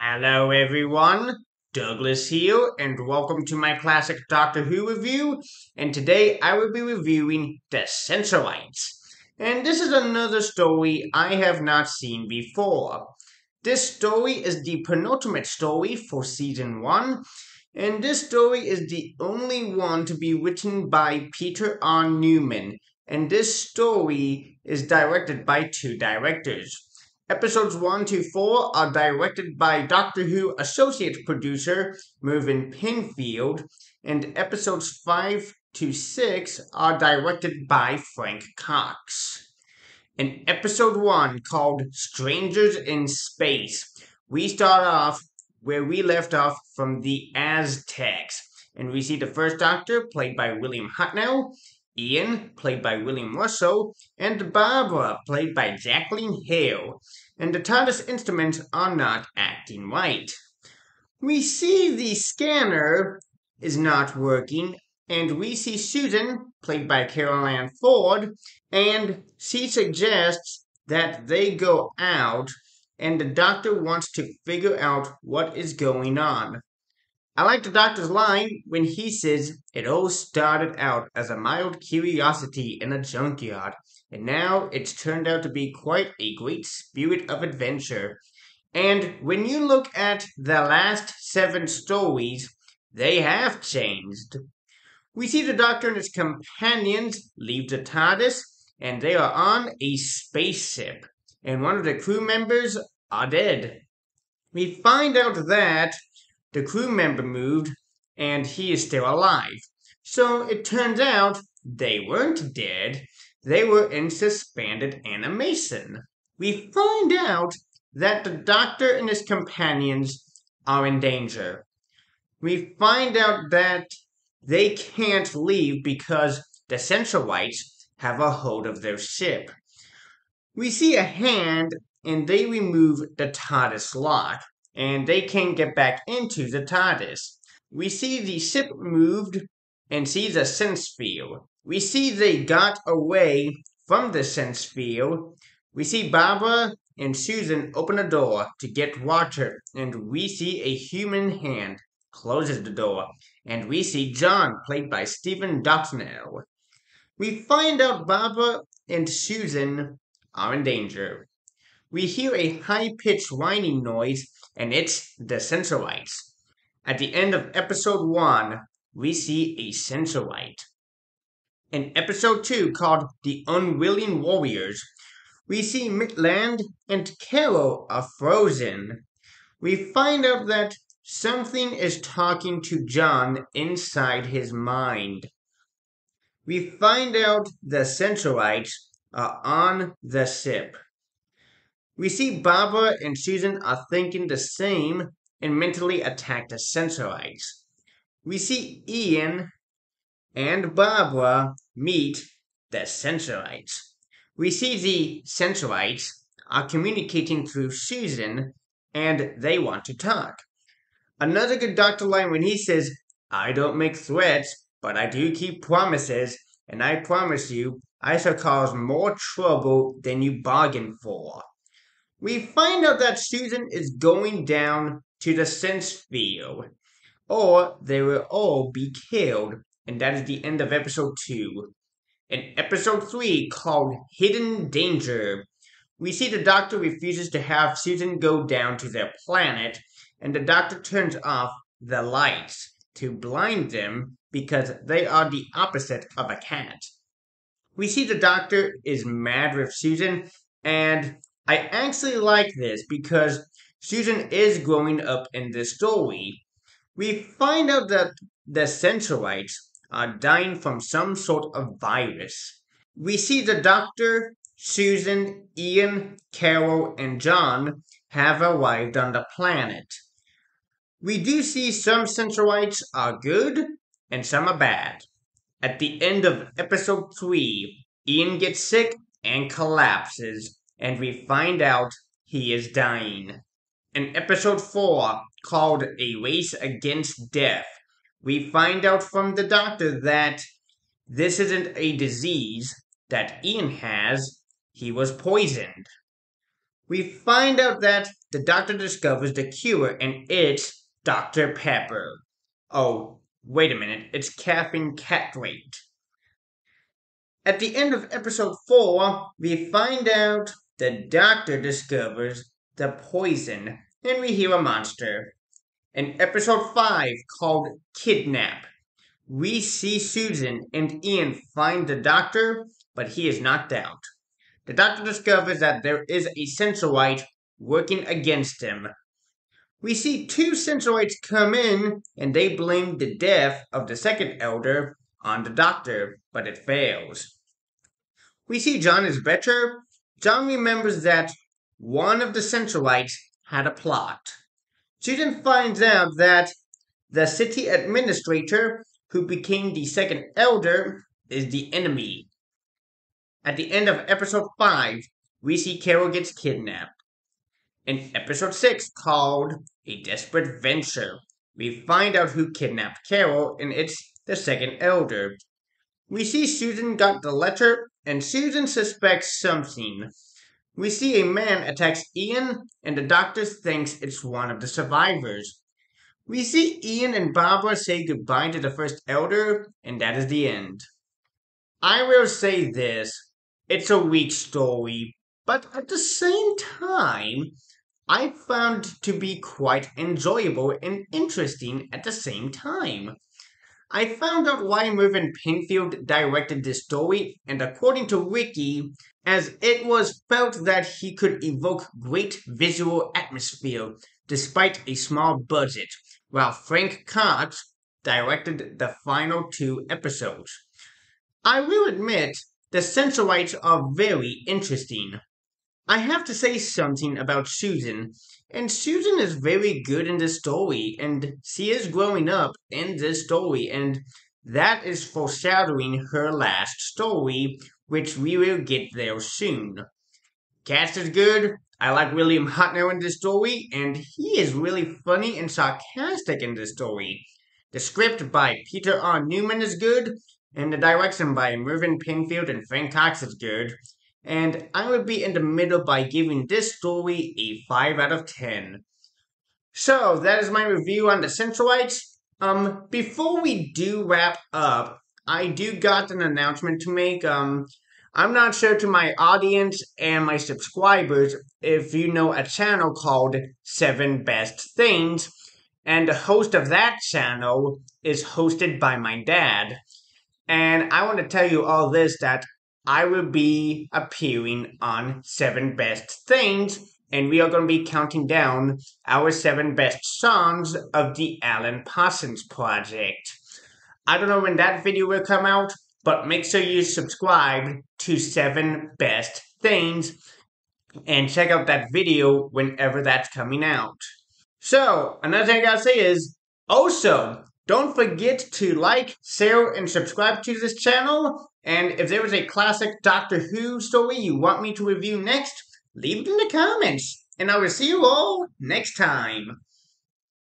Hello, everyone. Douglas here, and welcome to my classic Doctor Who review. And today I will be reviewing The Sensorites. And this is another story I have not seen before. This story is the penultimate story for season 1, and this story is the only one to be written by Peter R. Newman. And this story is directed by two directors. Episodes 1 to 4 are directed by Doctor Who associate producer Mervyn Pinfield, and episodes 5 to 6 are directed by Frank Cox. In episode 1, called Strangers in Space, we start off where we left off from the Aztecs, and we see the first Doctor, played by William Hartnell, Ian, played by William Russell, and Barbara, played by Jacqueline Hill, And the TARDIS instruments are not acting right. We see the scanner is not working, and we see Susan, played by Carole Ann Ford, and she suggests that they go out, and the doctor wants to figure out what is going on. I like the doctor's line when he says it all started out as a mild curiosity in a junkyard, and now it's turned out to be quite a great spirit of adventure. And when you look at the last seven stories, they have changed. We see the Doctor and his companions leave the TARDIS, and they are on a spaceship, and one of the crew members are dead. We find out that the crew member moved, and he is still alive. So it turns out they weren't dead, they were in suspended animation. We find out that the doctor and his companions are in danger. We find out that they can't leave because the Sensorites have a hold of their ship. We see a hand and they remove the TARDIS lock and they can't get back into the TARDIS. We see the ship moved and see the sense field. We see they got away from the sense field. We see Barbara and Susan open a door to get water, and we see a human hand closes the door, and we see John, played by Stephen Dartnell. We find out Barbara and Susan are in danger. We hear a high pitched whining noise and it's the Sensorites. At the end of episode 1, we see a Sensorite. In episode 2, called The Unwilling Warriors, we see Maitland and Carol are frozen. We find out that something is talking to John inside his mind. We find out the Sensorites are on the ship. We see Barbara and Susan are thinking the same and mentally attack the Sensorites. We see Ian and Barbara meet the Sensorites. We see the Sensorites are communicating through Susan and they want to talk. Another good Doctor line when he says, I don't make threats, but I do keep promises, and I promise you I shall cause more trouble than you bargained for we find out that Susan is going down to the sense field, or they will all be killed, and that is the end of episode 2. In episode 3, called Hidden Danger, we see the doctor refuses to have Susan go down to their planet, and the doctor turns off the lights to blind them because they are the opposite of a cat. We see the doctor is mad with Susan, and I actually like this because Susan is growing up in this story. We find out that the Sensorites are dying from some sort of virus. We see the doctor, Susan, Ian, Carol, and John have arrived on the planet. We do see some Sensorites are good and some are bad. At the end of episode 3, Ian gets sick and collapses and we find out he is dying. In episode 4, called A Race Against Death, we find out from the doctor that this isn't a disease that Ian has, he was poisoned. we find out that the doctor discovers the cure and it's Dr. Pepper. Oh, wait a minute, it's caffeine catrate. At the end of episode 4, we find out the doctor discovers the poison and we hear a monster. In episode 5, called Kidnap, we see Susan and Ian find the doctor, but he is knocked out. The doctor discovers that there is a Sensorite working against him. We see two Sensorites come in, and they blame the death of the second elder on the doctor, but it fails. We see John is better. John remembers that one of the Sensorites had a plot. Susan finds out that the city administrator, who became the second elder, is the enemy. At the end of episode 5, we see Carol gets kidnapped. In episode 6, called A Desperate Venture, we find out who kidnapped Carol, and it's the second elder. We see Susan got the letter, and Susan suspects something. We see a man attacks Ian, and the doctor thinks it's one of the survivors. We see Ian and Barbara say goodbye to the first elder, and that is the end. I will say this it's a weak story, but at the same time, I found to be quite enjoyable and interesting at the same time. I found out why Mervyn Pinfield directed this story, and according to Wiki, as it was felt that he could evoke great visual atmosphere despite a small budget, while Frank Cox directed the final two episodes. I will admit, the Sensorites are very interesting. I have to say something about Susan, and Susan is very good in this story, and she is growing up in this story, and that is foreshadowing her last story, which we will get there soon. Cast is good. I like William Hartnell in this story, and he is really funny and sarcastic in this story. The script by Peter R. Newman is good, and the direction by Mervyn Pinfield and Frank Cox is good and I would be in the middle by giving this story a 5 out of 10. So, that is my review on the Sensorites. Um, before we do wrap up, I do got an announcement to make. Um, I'm not sure to my audience and my subscribers if you know a channel called Seven Best Things, and the host of that channel is hosted by my dad. And I want to tell you all this that I will be appearing on Seven Best Things, and we are going to be counting down our seven best songs of the Alan Parsons Project. I don't know when that video will come out, but make sure you subscribe to Seven Best Things and check out that video whenever that's coming out. So, another thing I gotta say is also don't forget to like, share, and subscribe to this channel. And if there is a classic Doctor Who story you want me to review next, leave it in the comments. And I will see you all next time.